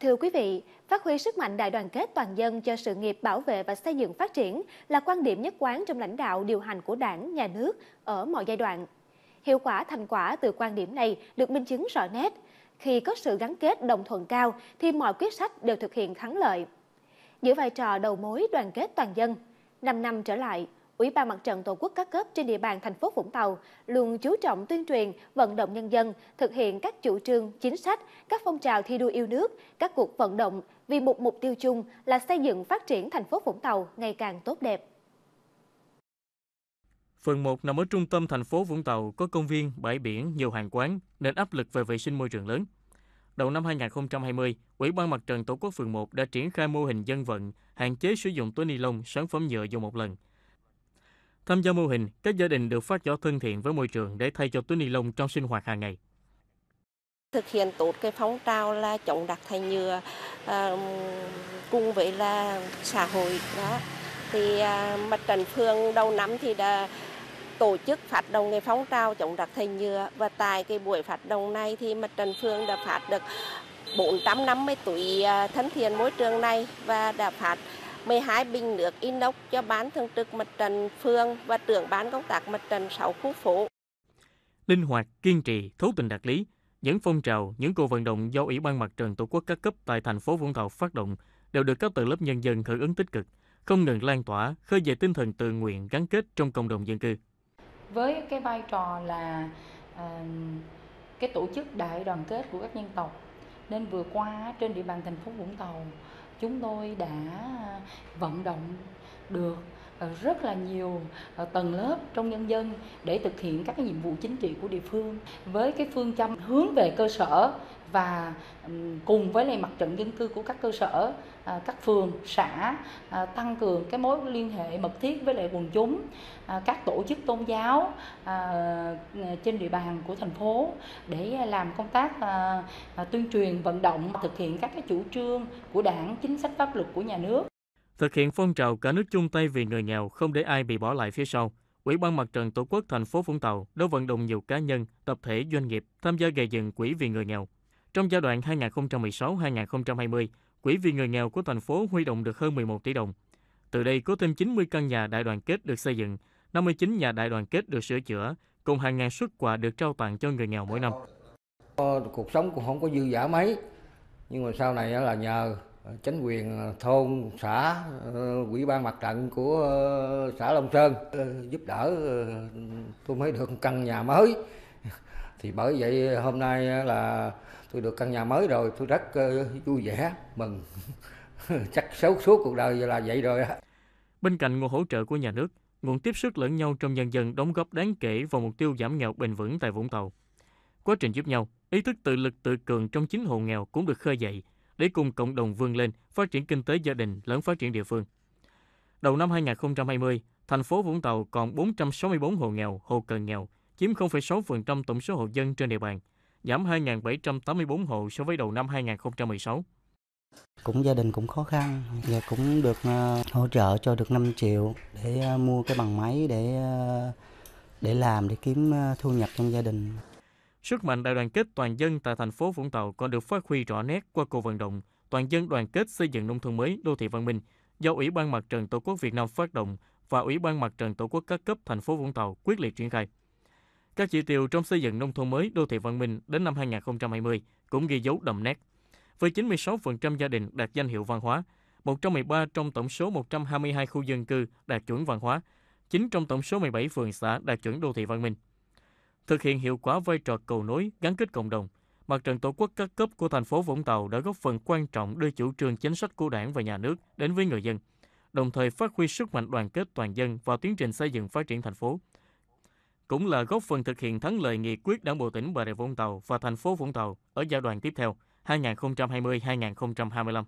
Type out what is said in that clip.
Thưa quý vị, phát huy sức mạnh đại đoàn kết toàn dân cho sự nghiệp bảo vệ và xây dựng phát triển là quan điểm nhất quán trong lãnh đạo điều hành của đảng, nhà nước ở mọi giai đoạn. Hiệu quả thành quả từ quan điểm này được minh chứng rõ nét. Khi có sự gắn kết đồng thuận cao thì mọi quyết sách đều thực hiện thắng lợi. Giữ vai trò đầu mối đoàn kết toàn dân, 5 năm trở lại, Ủy ban Mặt trận Tổ quốc các cấp trên địa bàn thành phố Vũng Tàu luôn chú trọng tuyên truyền, vận động nhân dân thực hiện các chủ trương, chính sách, các phong trào thi đua yêu nước, các cuộc vận động vì một mục tiêu chung là xây dựng phát triển thành phố Vũng Tàu ngày càng tốt đẹp. Phường 1 nằm ở trung tâm thành phố Vũng Tàu có công viên, bãi biển, nhiều hàng quán nên áp lực về vệ sinh môi trường lớn. Đầu năm 2020, Ủy ban Mặt trận Tổ quốc phường 1 đã triển khai mô hình dân vận, hạn chế sử dụng túi ni lông, sản phẩm nhựa dùng một lần – Tham gia mô hình, các gia đình được phát giỏ thân thiện với môi trường để thay cho túi ni lông trong sinh hoạt hàng ngày. Thực hiện tốt cái phong trào là chống rác thải nhựa à, cùng với là xã hội đó thì à, mặt trận phường đầu năm thì đã tổ chức phát động cái phong trào chống rác thải nhựa và tại cái buổi phát động này thì mặt trận phường đã phát được 450 túi à, thân thiện môi trường này và đã phát 12 bình nước inox cho bán thường trực mặt trận phường và trưởng ban công tác mặt trận 6 khu phố. Linh hoạt, kiên trì, thấu tình đạt lý, những phong trào, những cuộc vận động do Ủy ban Mặt trận Tổ quốc các cấp tại thành phố Vũng Tàu phát động đều được các tầng lớp nhân dân hưởng ứng tích cực, không ngừng lan tỏa, khơi dậy tinh thần tự nguyện gắn kết trong cộng đồng dân cư. Với cái vai trò là uh, cái tổ chức đại đoàn kết của các dân tộc nên vừa qua trên địa bàn thành phố Vũng Tàu chúng tôi đã à, vận động được à, rất là nhiều à, tầng lớp trong nhân dân để thực hiện các cái nhiệm vụ chính trị của địa phương với cái phương châm hướng về cơ sở và cùng với lại mặt trận dân cư của các cơ sở à, các phường xã à, tăng cường cái mối liên hệ mật thiết với lại quần chúng à, các tổ chức tôn giáo trên địa bàn của thành phố để làm công tác tuyên truyền vận động thực hiện các cái chủ trương của đảng chính sách pháp luật của nhà nước thực hiện phong trào cả nước chung tay vì người nghèo không để ai bị bỏ lại phía sau Ủy ban Mặt trận Tổ quốc thành phố Vũng Tàu đã vận động nhiều cá nhân, tập thể, doanh nghiệp tham gia gây dựng quỹ vì người nghèo. Trong giai đoạn 2016-2020, Quỹ vì người nghèo của thành phố huy động được hơn 11 tỷ đồng. Từ đây có thêm 90 căn nhà đại đoàn kết được xây dựng, 59 nhà đại đoàn kết được sửa chữa, cùng hàng ngàn xuất quà được trao tặng cho người nghèo mỗi năm. Cuộc sống cũng không có dư giả mấy, nhưng mà sau này là nhờ ờ, chính quyền ờ, thôn, xã, ờ, quỹ ban mặt trận của xã Long Sơn giúp đỡ tôi mới được căn nhà mới. Thì bởi vậy hôm nay là tôi được căn nhà mới rồi tôi rất uh, vui vẻ mừng chắc xấu suốt cuộc đời là vậy rồi á bên cạnh nguồn hỗ trợ của nhà nước nguồn tiếp sức lẫn nhau trong nhân dân đóng góp đáng kể vào mục tiêu giảm nghèo bền vững tại Vũng Tàu. Quá trình giúp nhau, ý thức tự lực tự cường trong chính hộ nghèo cũng được khơi dậy để cùng cộng đồng vươn lên, phát triển kinh tế gia đình lẫn phát triển địa phương. Đầu năm 2020, thành phố Vũng Tàu còn 464 hộ nghèo, hộ cận nghèo, chiếm 0,6% tổng số hộ dân trên địa bàn, giảm 2.784 hộ so với đầu năm 2016. Cũng gia đình cũng khó khăn và cũng được uh, hỗ trợ cho được 5 triệu để uh, mua cái bằng máy để uh, để làm để kiếm thu nhập trong gia đình. Sức mạnh đại đoàn kết toàn dân tại thành phố Vũng Tàu còn được phát huy rõ nét qua cuộc vận động toàn dân đoàn kết xây dựng nông thôn mới đô thị văn minh do Ủy ban Mặt trận Tổ quốc Việt Nam phát động và Ủy ban Mặt trận Tổ quốc các cấp thành phố Vũng Tàu quyết liệt triển khai. Các chỉ tiêu trong xây dựng nông thôn mới đô thị văn minh đến năm 2020 cũng ghi dấu đậm nét. Với 96% gia đình đạt danh hiệu văn hóa, 113 trong tổng số 122 khu dân cư đạt chuẩn văn hóa, 9 trong tổng số 17 phường xã đạt chuẩn đô thị văn minh. Thực hiện hiệu quả vai trò cầu nối, gắn kết cộng đồng, Mặt trận Tổ quốc các cấp của thành phố Vũng Tàu đã góp phần quan trọng đưa chủ trương chính sách của đảng và nhà nước đến với người dân, đồng thời phát huy sức mạnh đoàn kết toàn dân vào tiến trình xây dựng phát triển thành phố, cũng là góp phần thực hiện thắng lợi nghị quyết Đảng bộ tỉnh Bà Rịa Vũng Tàu và thành phố Vũng Tàu ở giai đoạn tiếp theo 2020-2025.